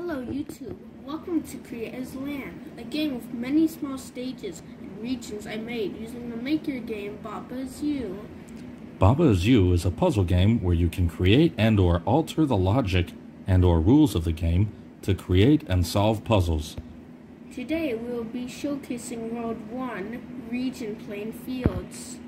Hello YouTube, welcome to Create is Land, a game with many small stages and regions I made using the maker game Baba Is You. Baba Is You is a puzzle game where you can create and or alter the logic and or rules of the game to create and solve puzzles. Today we will be showcasing World 1, Region Plain Fields.